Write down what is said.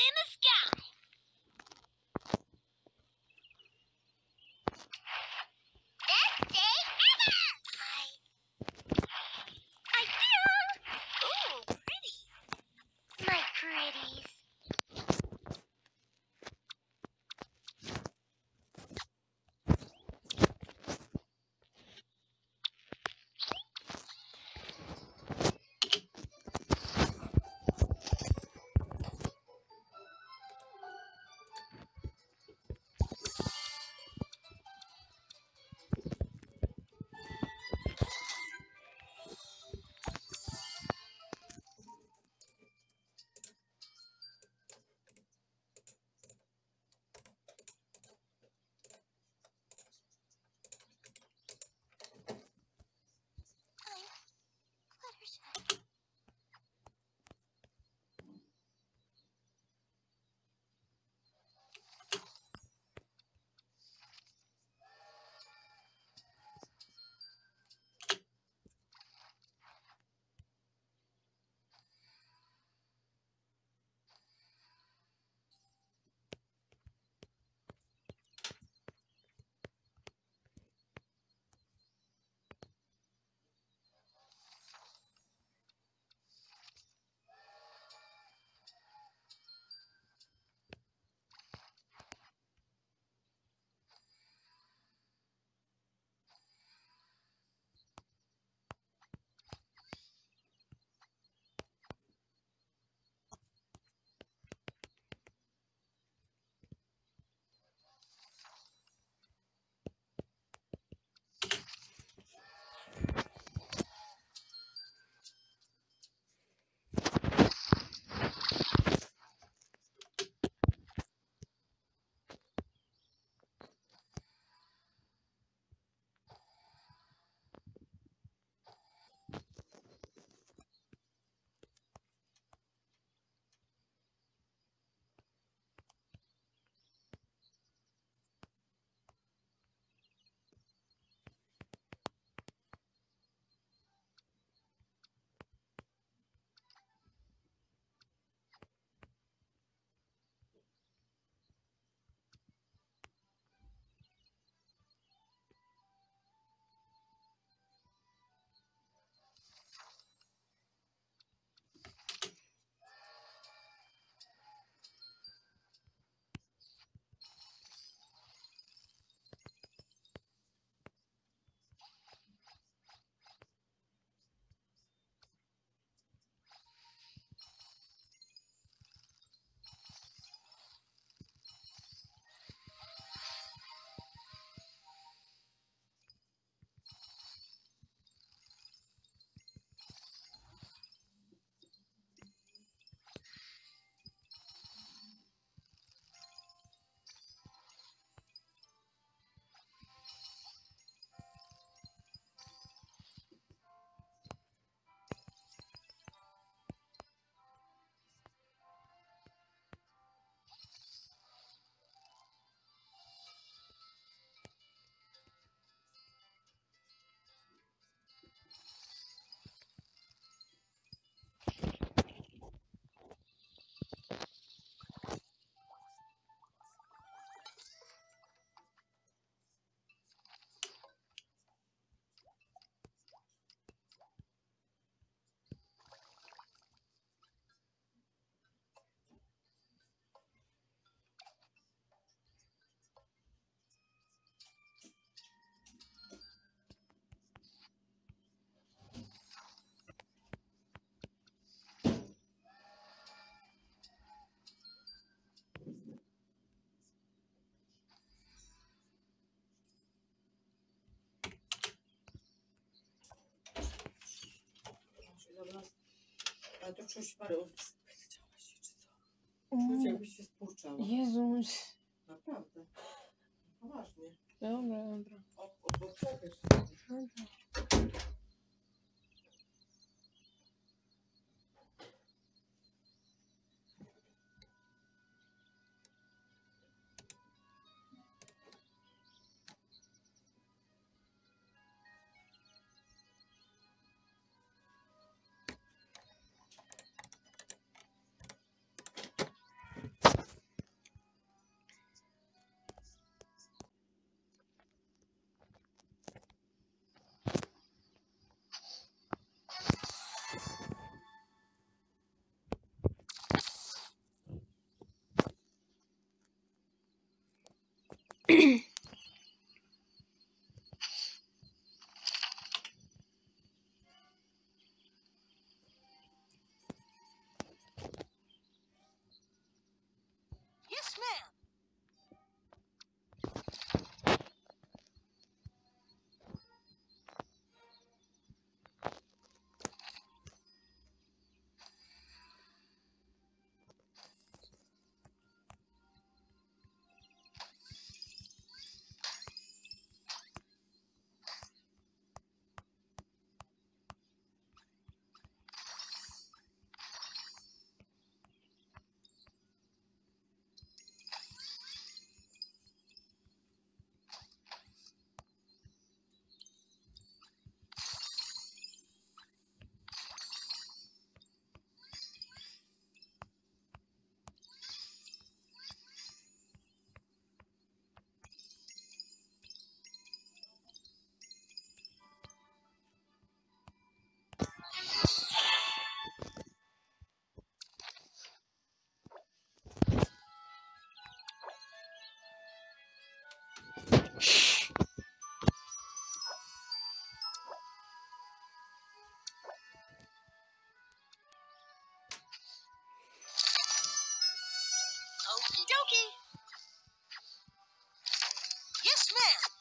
in the sky. do nas. Ale to czuć parę chciałaś się, czy co? Mm. Czuć jakbyś się skurczała. Jezus. Naprawdę. Poważnie. Dobra, dobra. O, o, o, o, o, o. Okie dokie. Yes, ma'am.